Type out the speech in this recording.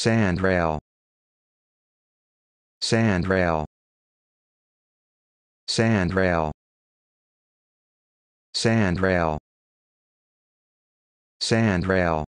sandrail. Sandrail. Sandrail. Sandrail. Sandrail.